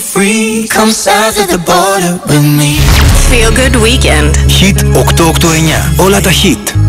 free. Come south of the border with me. Feel good weekend. Hit 889. Όλα τα hit.